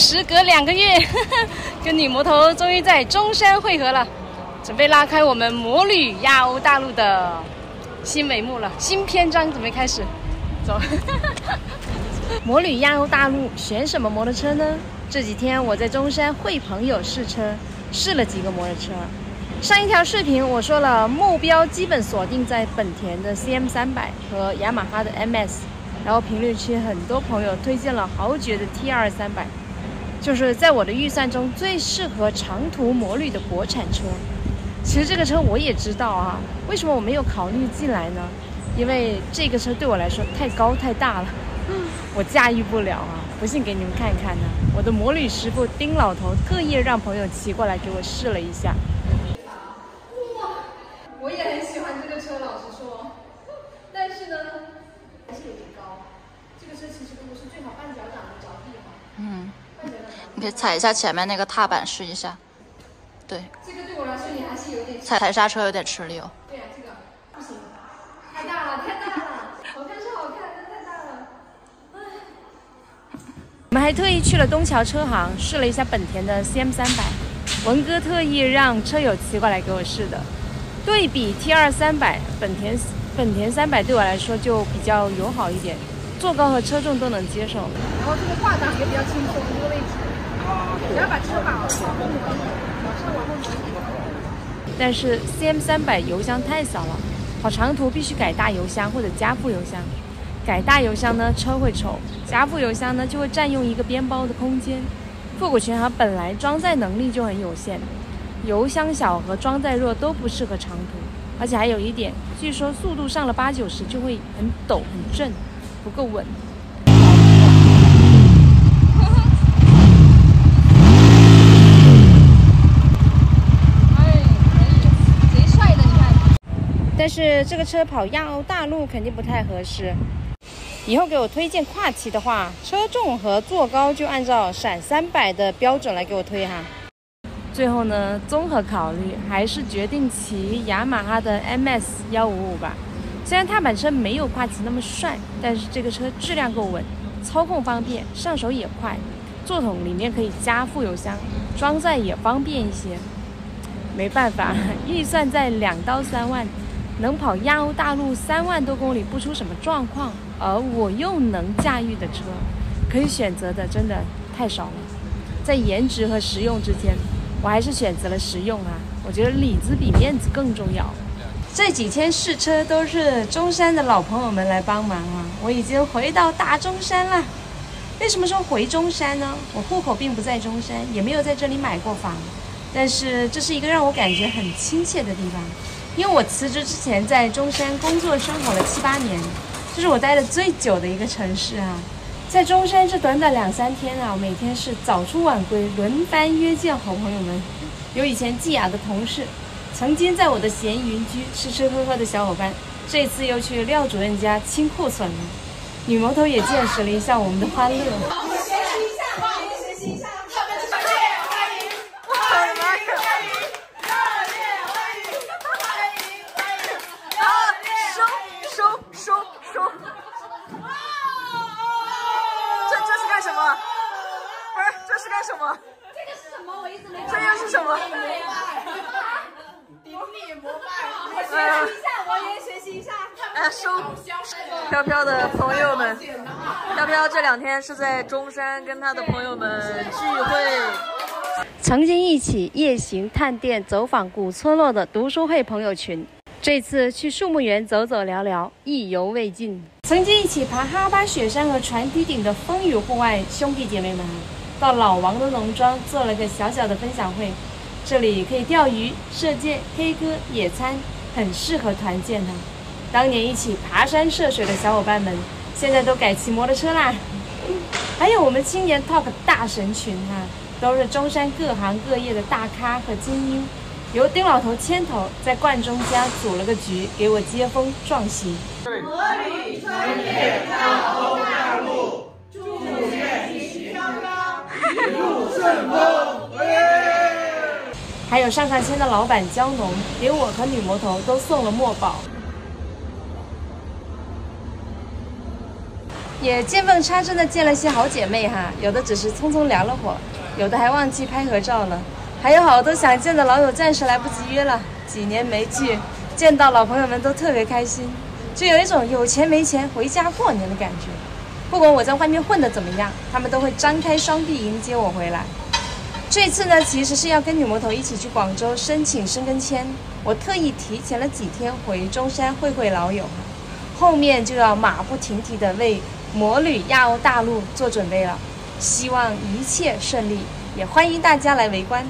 时隔两个月，跟女魔头终于在中山汇合了，准备拉开我们魔旅亚欧大陆的新帷幕了，新篇章准备开始，走。魔旅亚欧大陆选什么摩托车呢？这几天我在中山会朋友试车，试了几个摩托车。上一条视频我说了，目标基本锁定在本田的 CM 三百和雅马哈的 MS，然后评论区很多朋友推荐了豪爵的 TR 三百，就是在我的预算中最适合长途摩旅的国产车。其实这个车我也知道啊，为什么我没有考虑进来呢？因为这个车对我来说太高太大了，我驾驭不了啊！不信给你们看看呢，我的摩旅师傅丁老头特意让朋友骑过来给我试了一下。哇我也很喜欢这个车，老实说，但是呢，还是有点高。这个车其实如果是最好半脚掌的着地哈。嗯。你可以踩一下前面那个踏板试一下。对。这个对我来说也还是有点。踩踩刹车有点吃力哦。对呀，这个不行，太大了，太大了。好看是好看，但太大了。唉。我们还特意去了东桥车行试了一下本田的 CM 三百，文哥特意让车友骑过来给我试的。对比 T 二三百，本田本田三百对我来说就比较友好一点，坐高和车重都能接受。然后这个挂档也比较轻松，这个位置，只要把车把往后挪，往上往后挪一点。但是 CM 三百油箱太小了，跑长途必须改大油箱或者加副油箱。改大油箱呢，车会丑；加副油箱呢，就会占用一个边包的空间。复古全行本来装载能力就很有限。油箱小和装载弱都不适合长途，而且还有一点，据说速度上了八九十就会很抖很震，不够稳。哎，贼帅的，你看。但是这个车跑亚欧大陆肯定不太合适。以后给我推荐跨骑的话，车重和坐高就按照闪三百的标准来给我推哈。最后呢，综合考虑，还是决定骑雅马哈的 MS 幺五五吧。虽然踏板车没有跨骑那么帅，但是这个车质量够稳，操控方便，上手也快。座桶里面可以加副油箱，装载也方便一些。没办法，预算在两到三万，能跑亚欧大陆三万多公里不出什么状况，而我又能驾驭的车，可以选择的真的太少了。在颜值和实用之间。我还是选择了实用啊，我觉得里子比面子更重要。这几天试车都是中山的老朋友们来帮忙啊，我已经回到大中山了。为什么说回中山呢？我户口并不在中山，也没有在这里买过房，但是这是一个让我感觉很亲切的地方，因为我辞职之前在中山工作生活了七八年，这是我待的最久的一个城市啊。在中山这短短两三天啊，每天是早出晚归，轮班约见好朋友们。有以前季雅的同事，曾经在我的闲云居吃吃喝喝的小伙伴，这次又去廖主任家清库存了。女魔头也见识了一下我们的欢乐。飘飘的朋友们，飘飘这两天是在中山跟他的朋友们聚会，曾经一起夜行探店、走访古村落的读书会朋友群，这次去树木园走走聊聊，意犹未尽。曾经一起爬哈巴雪山和船梯顶的风雨户外兄弟姐妹们，到老王的农庄做了个小小的分享会，这里可以钓鱼、射箭、K 歌、野餐，很适合团建的。当年一起爬山涉水的小伙伴们，现在都改骑摩托车啦。还有我们青年 Talk 大神群哈，都是中山各行各业的大咖和精英，由丁老头牵头，在冠中家组了个局，给我接风壮行。合理穿越大欧大陆，祝愿你飘飘一路顺风。还有上上签的老板焦农，给我和女魔头都送了墨宝。也见缝插针的见了些好姐妹哈，有的只是匆匆聊了会，有的还忘记拍合照了，还有好多想见的老友暂时来不及约了。几年没聚，见到老朋友们都特别开心，就有一种有钱没钱回家过年的感觉。不管我在外面混的怎么样，他们都会张开双臂迎接我回来。这次呢，其实是要跟女魔头一起去广州申请申根签，我特意提前了几天回中山会会老友，后面就要马不停蹄的为魔旅亚欧大陆做准备了，希望一切顺利，也欢迎大家来围观。